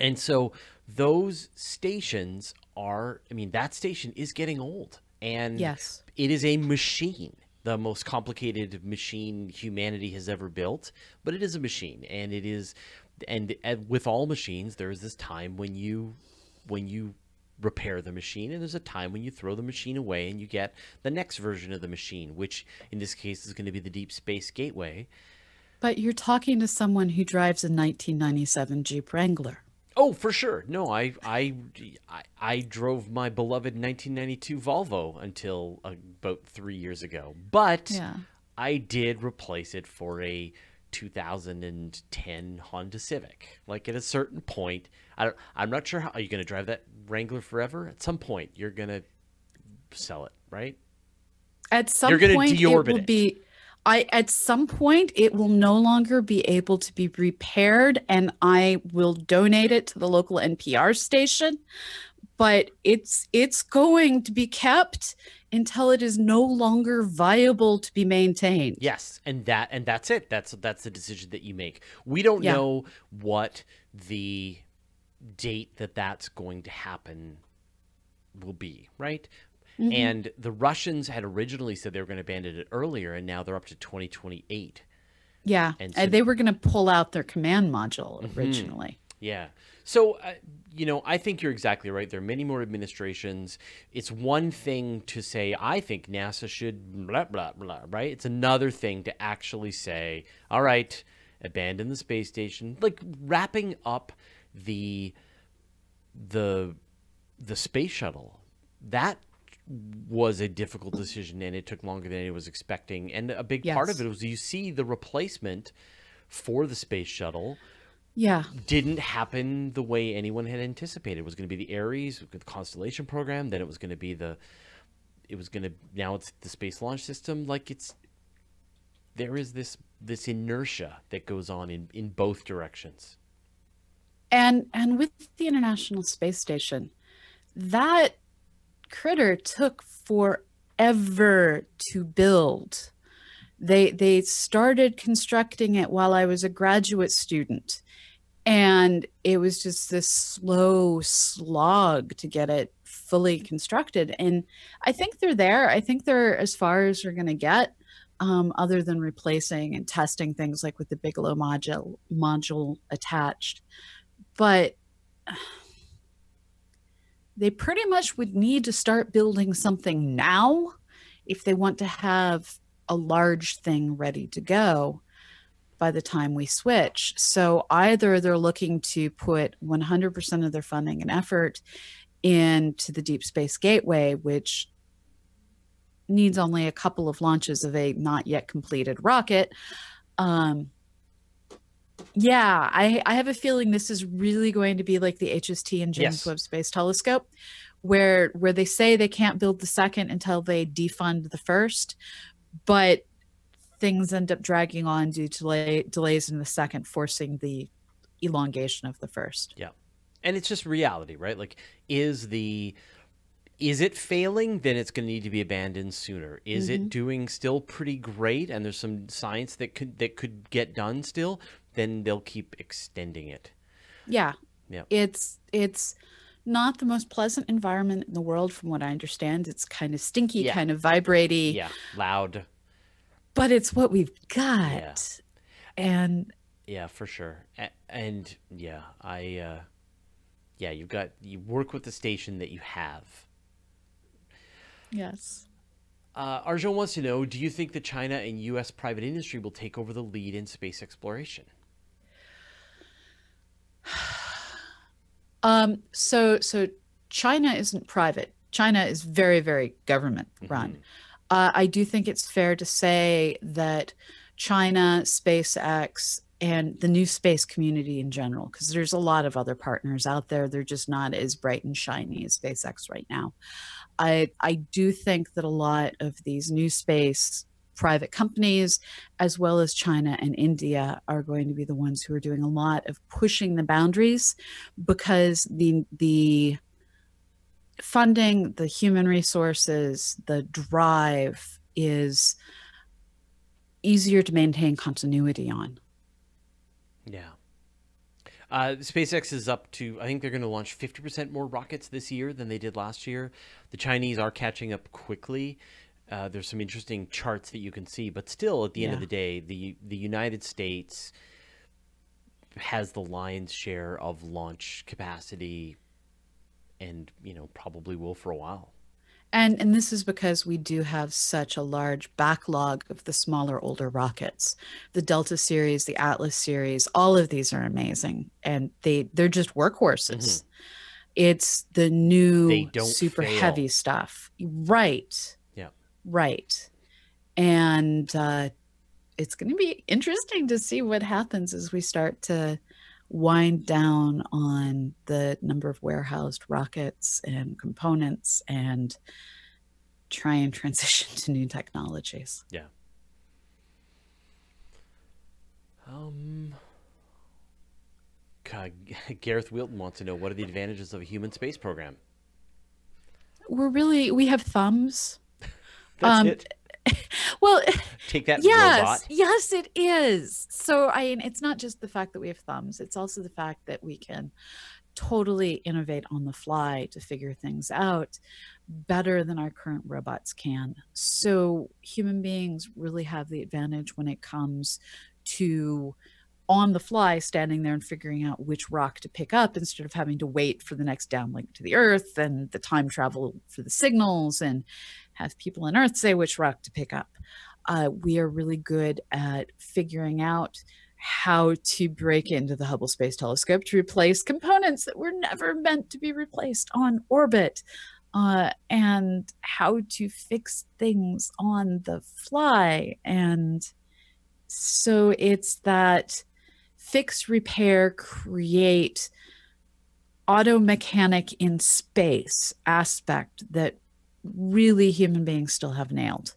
and so those stations are i mean that station is getting old and Yes. it is a machine the most complicated machine humanity has ever built but it is a machine and it is and, and with all machines there is this time when you when you repair the machine, and there's a time when you throw the machine away and you get the next version of the machine, which in this case is going to be the Deep Space Gateway. But you're talking to someone who drives a 1997 Jeep Wrangler. Oh, for sure. No, I, I, I, I drove my beloved 1992 Volvo until uh, about three years ago, but Yeah. I did replace it for a 2010 Honda Civic. Like at a certain point, I don't, I'm not sure how are you going to drive that Wrangler forever. At some point, you're going to sell it, right? At some You're gonna point, it will it. be. I at some point it will no longer be able to be repaired, and I will donate it to the local NPR station. But it's it's going to be kept until it is no longer viable to be maintained. Yes, and that and that's it. That's that's the decision that you make. We don't Yeah. know what the date that that's going to happen will be, right? Mhm. And the Russians had originally said they were going to abandon it earlier, and now they're up to 2028. Yeah, And and so- they were going to pull out their command module Mhm. originally. Yeah. So, uh, you know, I think you're exactly right. There are many more administrations. It's one thing to say, I think NASA should blah, blah, blah, right? It's another thing to actually say, all right, abandon the space station. Like wrapping up the, the, the space shuttle. That was a difficult decision and it took longer than anyone was expecting. And a big part of it was you see the replacement for the space shuttle Yeah, didn't happen the way anyone had anticipated. It was going to be the Ares the Constellation program. Then it was going to be the, it was going to now it's the Space Launch System. Like it's, there is this this inertia that goes on in in both directions. and and with the International Space Station, that critter took forever to build. They they started constructing it while I was a graduate student. And it was just this slow slog to get it fully constructed. And I think they're there. I think they're as far as they're going to get, um, other than replacing and testing things like with the Bigelow module module attached. But (sighs) they pretty much would need to start building something now if they want to have a large thing ready to go by the time we switch. So either they're looking to put 100% of their funding and effort into the Deep Space Gateway, which needs only a couple of launches of a not yet completed rocket. Um, yeah, I, I have a feeling this is really going to be like the HST and James Yes. Webb Space Telescope, where where they say they can't build the second until they defund the first, but things end up dragging on due to delay, delays in the second, forcing the elongation of the first. Yeah. And it's just reality, right? Like, is the is it failing? Then it's going to need to be abandoned sooner. Is it Mhm. doing still pretty great? And there's some science that could that could get done still. Then they'll keep extending it. Yeah. Yeah. It's it's not the most pleasant environment in the world from what I understand. It's kind of stinky, Yeah. kind of vibratey, Yeah, loud. but it's what we've got. And Yeah, for sure. And yeah, I uh yeah, you've got you work with the station that you have. yes. Uh, Arjun wants to know: Do you think that China and U.S. private industry will take over the lead in space exploration? (sighs) (sighs) (sighs) Um so so China isn't private. China is very very government run. Mhm. Uh, I do think it's fair to say that China, SpaceX, and the new space community in general, because there's a lot of other partners out there. They're just not as bright and shiny as SpaceX right now. I I do think that a lot of these new space private companies, as well as China and India, are going to be the ones who are doing a lot of pushing the boundaries because the the funding, the human resources, the drive is easier to maintain continuity on. Yeah. Uh, SpaceX is up to, I think they're going to launch 50% more rockets this year than they did last year. The Chinese are catching up quickly. Uh, there's some interesting charts that you can see, but still, at the end of the day, the the United States has the lion's share of launch capacity and you know probably will for a while. And and this is because we do have such a large backlog of the smaller older rockets. The Delta series, the Atlas series, all of these are amazing and they they're just workhorses. Mm-hmm. It's the new super fail. heavy stuff. Right. Right. And uh it's going to be interesting to see what happens as we start to wind down on the number of warehoused rockets and components and try and transition (laughs) to new technologies. Yeah. Um, God, (laughs) Gareth Wilton wants to know what are the advantages of a human space program? We're really we have thumbs. That's um, it. (laughs) well, take that yes, robot. Yes, it is. So I mean, it's not just the fact that we have thumbs; it's also the fact that we can totally innovate on the fly to figure things out better than our current robots can. So human beings really have the advantage when it comes to on the fly standing there and figuring out which rock to pick up instead of having to wait for the next downlink to the earth and the time travel for the signals and have people on earth say which rock to pick up uh, we are really good at figuring out how to break into the Hubble Space Telescope to replace components that were never meant to be replaced on orbit, uh, and how to fix things on the fly. And so it's that fix, repair, create auto mechanic in space aspect that really human beings still have nailed.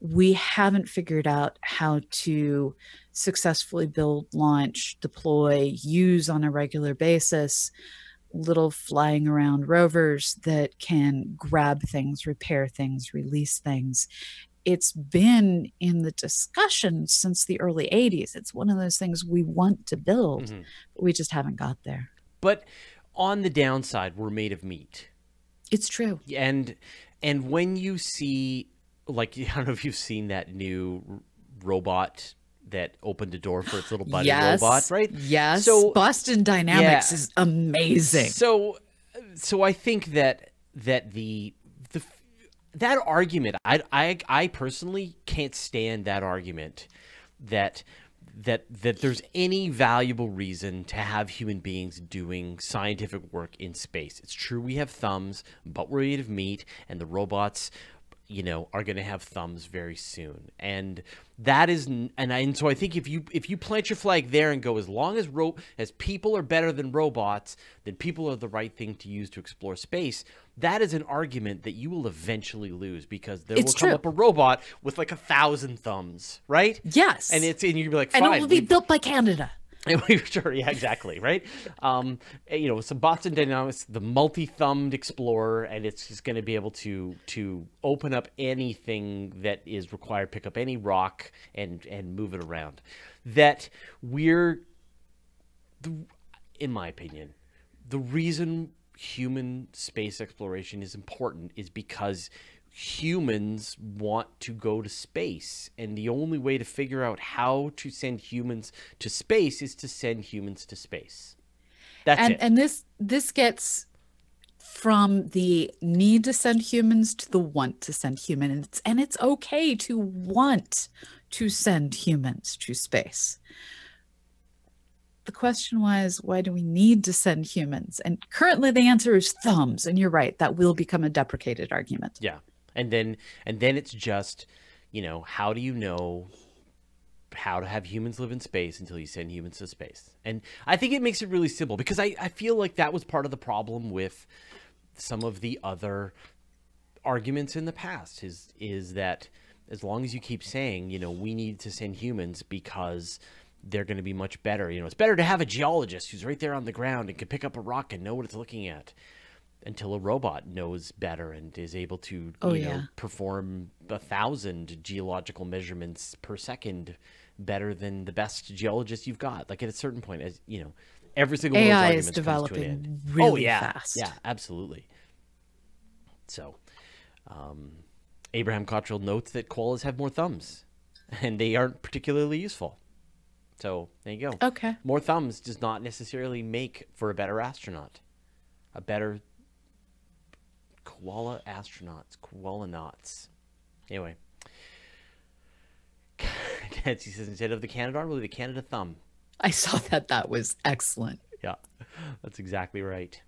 We haven't figured out how to successfully build, launch, deploy, use on a regular basis little flying around rovers that can grab things, repair things, release things. It's been in the discussion since the early 80s. It's one of those things we want to build, mm-hmm. but we just haven't got there. But on the downside, we're made of meat. It's true. And and when you see, like, (laughs) I don't know if you've seen that new robot that opened a door for its little buddy yes, robot, right? Yes. So Boston Dynamics yeah. is amazing. So, so I think that that the the that argument, I I I personally can't stand that argument that that that there's any valuable reason to have human beings doing scientific work in space. It's true we have thumbs, but we're made of meat, and the robots, you know, are going to have thumbs very soon. And that is and, I, and so I think if you if you plant your flag there and go as long as ro- as people are better than robots, then people are the right thing to use to explore space. That is an argument that you will eventually lose because there it's will come up a robot with like a thousand thumbs, right? Yes, and it's and you'd be like, and it will be built by Canada. (laughs) sure, yeah, exactly, right? Um, eh, you know, so Boston Dynamics, the multi-thumbed explorer, and it's just going to be able to to open up anything that is required, pick up any rock, and and move it around. That we're, the, in my opinion, the reason human space exploration is important is because humans want to go to space. And the only way to figure out how to send humans to space is to send humans to space. That's and, it. and this this gets from the need to send humans to the want to send humans. And it's okay to want to send humans to space. The question was why do we need to send humans? And currently the answer is thumbs. And you're right that will become a deprecated argument. Yeah and then and then it's just you know how do you know how to have humans live in space until you send humans to space? And i think it makes it really simple because i, I feel like that was part of the problem with some of the other arguments in the past is is that as long as you keep saying you know we need to send humans because they're going to be much better you know it's better to have a geologist who's right there on the ground and can pick up a rock and know what it's looking at until a robot knows better and is able to oh, you know yeah. perform a thousand geological measurements per second better than the best geologist you've got. Like at a certain point as you know every single AI is developing really oh, yeah. fast. Yeah absolutely. So um, Abraham Cottrell notes that koalas have more thumbs (laughs) and they aren't particularly useful. So there you go. Okay. More thumbs does not necessarily make for a better astronaut. A better Koala astronauts, koala knots. Anyway. (laughs) Nancy says instead of the Canadarm, will be the Canada thumb. I saw that. That was excellent. Yeah, that's exactly right.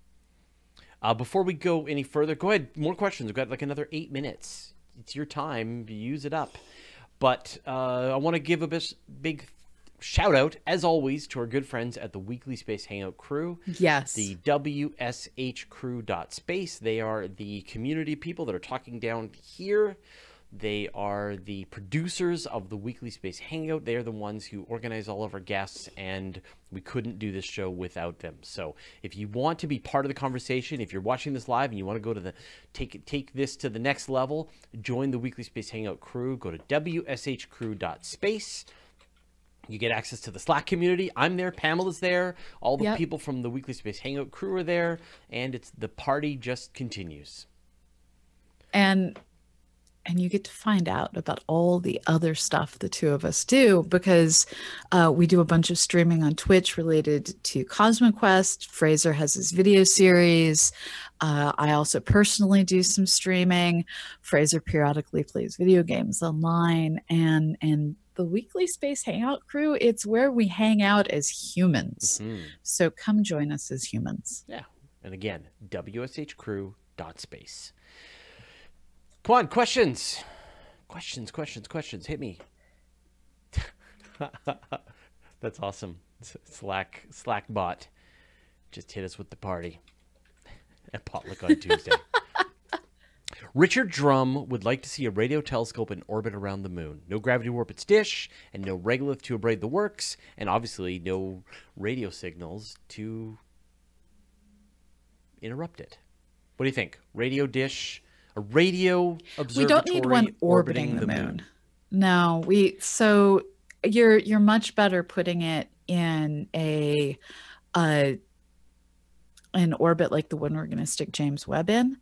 Uh, before we go any further, go ahead. More questions. We've got like another eight minutes. It's your time. Use it up. But uh, I want to give a big, big shout out, as always, to our good friends at the Weekly Space Hangout crew. Yes. The WSH crew.space. They are the community people that are talking down here. They are the producers of the Weekly Space Hangout. They are the ones who organize all of our guests, and we couldn't do this show without them. So, if you want to be part of the conversation, if you're watching this live and you want to go to the take take this to the next level, join the Weekly Space Hangout crew. Go to wshcrew.space. You get access to the Slack community. I'm there. Pamela's there. All the Yep. people from the Weekly Space Hangout crew are there, and it's the party just continues. and and you get to find out about all the other stuff the two of us do because uh, we do a bunch of streaming on Twitch related to Cosmic Quest. Fraser has his video series. Uh, I also personally do some streaming. Fraser periodically plays video games online, and and the weekly Space Hangout crew. It's where we hang out as humans. Mhm. So come join us as humans. Yeah. And again, wshcrew.space. Come on, questions. Questions, questions, questions. Hit me. (laughs) That's awesome. Slack Slack bot just hit us with the party. At potluck on Tuesday. (laughs) Richard Drum would like to see a radio telescope in orbit around the moon. No gravity warp its dish, and no regolith to abrade the works, and obviously no radio signals to interrupt it. What do you think? Radio dish, a radio observatory we don't need one orbiting, the, moon. No, we so you're you're much better putting it in a uh an orbit like the one we're going to stick James Webb in,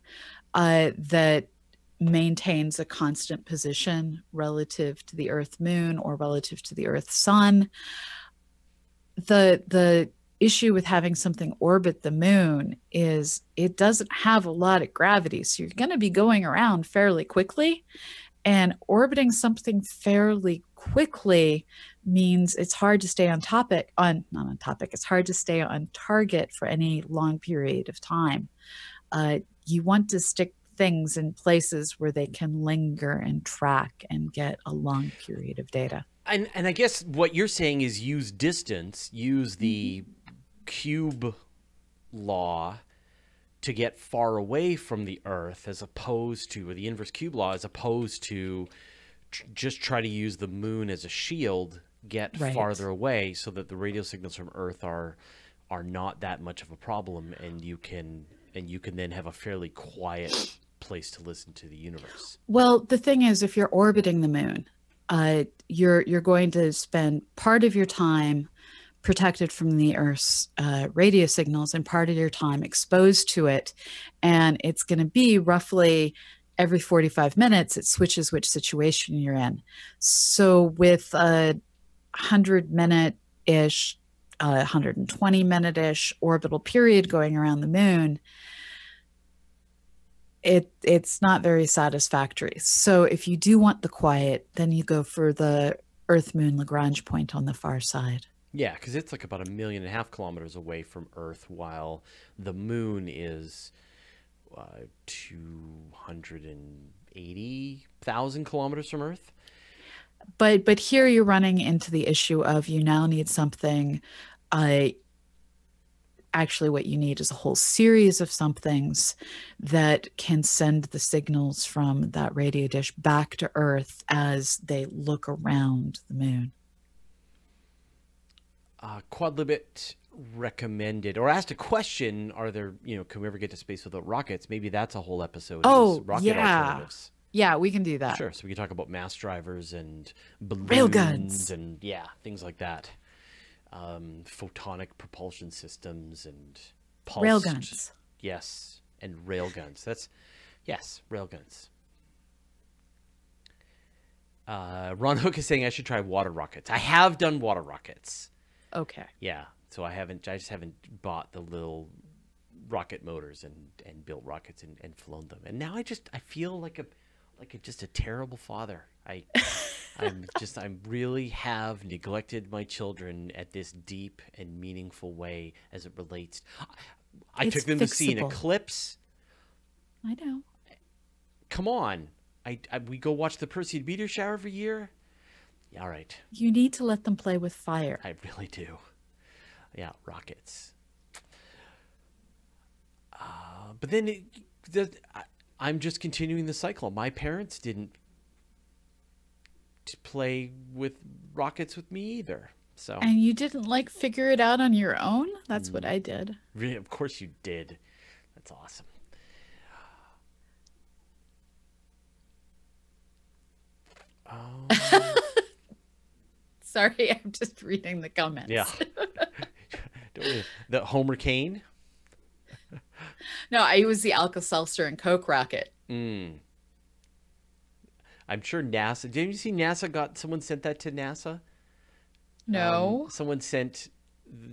uh, that maintains a constant position relative to the Earth Moon or relative to the Earth Sun. The the issue with having something orbit the moon is it doesn't have a lot of gravity, so you're going to be going around fairly quickly, and orbiting something fairly quickly means it's hard to stay on topic on not on topic it's hard to stay on target for any long period of time. Uh, you want to stick things in places where they can linger and track and get a long period of data And and I guess what you're saying is use distance, use the mm-hmm. cube law to get far away from the Earth, as opposed to or the inverse cube law, as opposed to tr- just try to use the moon as a shield, get Right. farther away, so that the radio signals from Earth are are not that much of a problem, and you can and you can then have a fairly quiet place to listen to the universe. Well, the thing is, if you're orbiting the moon, uh, you're you're going to spend part of your time protected from the Earth's uh, radio signals and part of your time exposed to it, and it's going to be roughly every 45 minutes it switches which situation you're in. So with a 100 minute ish, uh, 120 minute ish orbital period going around the moon, it it's not very satisfactory. So if you do want the quiet, then you go for the Earth Moon Lagrange point on the far side. Yeah, because it's like about a million and a half kilometers away from Earth, while the moon is uh, 280,000 kilometers from Earth. But but here you're running into the issue of you now need something uh actually what you need is a whole series of somethings that can send the signals from that radio dish back to earth as they look around the moon. Uh, Quadlibit recommended or asked a question are there you know can we ever get to space without rockets? Maybe that's a whole episode Oh, rocket yeah. alternatives. Yeah we can do that. Sure so we can talk about mass drivers and balloons Railguns. and yeah things like that um, photonic propulsion systems and pulsed railguns Yes, and railguns. That's yes, railguns. Uh, Ron Hook is saying I should try water rockets. I have done water rockets. okay Yeah, so I haven't. I just haven't bought the little rocket motors and and built rockets and, and flown them. And now I just I feel like a like a, just a terrible father. I (laughs) I'm just I'm really have neglected my children at this deep and meaningful way as it relates. I It's took them to see an eclipse. I know. Come on. I, I we go watch the Perseid meteor shower every year. Yeah, all right. You need to let them play with fire. I really do. Yeah, rockets. Uh, but then it, the, I, I'm just continuing the cycle. My parents didn't play with rockets with me either. So, And you didn't like figure it out on your own? That's Mm. what I did. Re- of course you did. That's awesome. (laughs) Um, Sorry, I'm just reading the comments. yeah. (laughs) The Homer Kane. No, I was the Alka Seltzer and Coke rocket. Mm. I'm sure NASA. Didn't you see NASA got someone sent that to NASA? No. Um, someone sent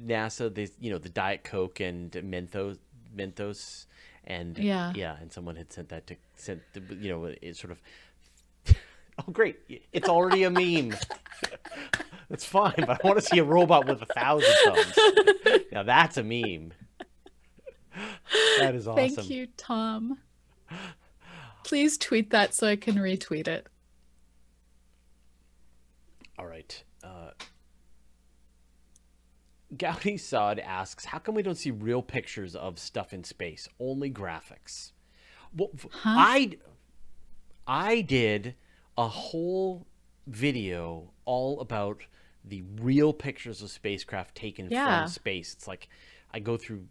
NASA the you know the Diet Coke and Menthos Menthos and Yeah. yeah, and someone had sent that to sent the, you know it sort of. (laughs) Oh great! It's already a meme. (laughs) That's fine, but I want to see a robot with a thousand thumbs. (laughs) Now that's a meme. That is awesome. Thank you, Tom. Please tweet that so I can retweet it. All right. Uh, Gowdy Sod asks, "How come we don't see real pictures of stuff in space? Only graphics." Well, Huh? I I did a whole video all about the real pictures of spacecraft taken Yeah. from space. It's like I go through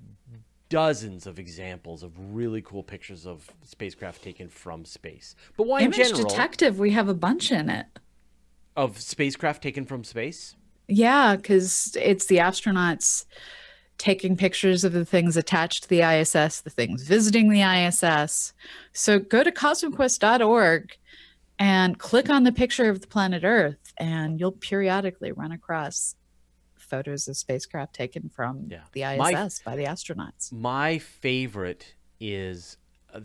dozens of examples of really cool pictures of spacecraft taken from space. But why Image in general Detective, we have a bunch in it. of spacecraft taken from space? Yeah, because it's the astronauts taking pictures of the things attached to the ISS, the things visiting the ISS. So go to cosmicquest.org and click on the picture of the planet Earth, and you'll periodically run across photos of spacecraft taken from Yeah. the My- ISS by the astronauts. My favorite is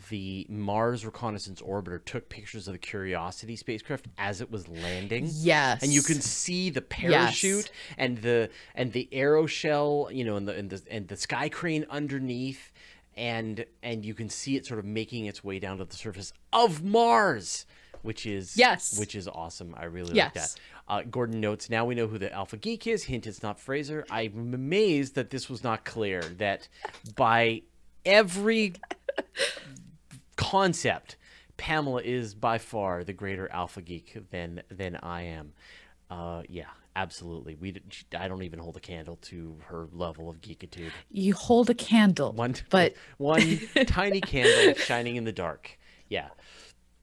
the Mars Reconnaissance Orbiter took pictures of the Curiosity spacecraft as it was landing. Yes. And you can see the parachute and the and the aeroshell, you know, and the and the and the sky crane underneath, and and you can see it sort of making its way down to the surface of Mars, which is Yes. which is awesome. I really like that. Uh, Gordon notes, now we know who the Alpha Geek is. Hint, it's not Fraser. I'm amazed that this was not clear. That by every concept, Pamela is by far the greater Alpha Geek than than I am. Uh, yeah, absolutely. We I don't even hold a candle to her level of geekitude. You hold a candle, One, but (laughs) one (laughs) tiny candle shining in the dark. Yeah,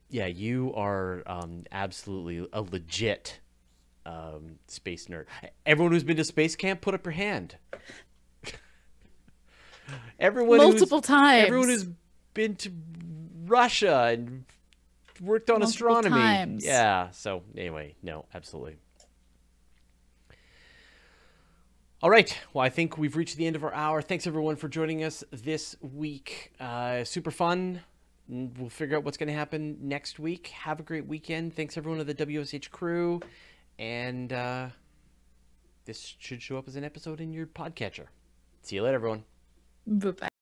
yeah. You are um, absolutely a legit um, space nerd. Everyone who's been to space camp, put up your hand. (laughs) everyone multiple times. Everyone who's been to Russia and worked on Multiple astronomy. times. Yeah. So anyway, no, absolutely. All right. Well, I think we've reached the end of our hour. Thanks everyone for joining us this week. Uh, super fun. We'll figure out what's going to happen next week. Have a great weekend. Thanks everyone to the WSH crew, and uh, this should show up as an episode in your podcatcher. See you later, everyone. Bye-bye.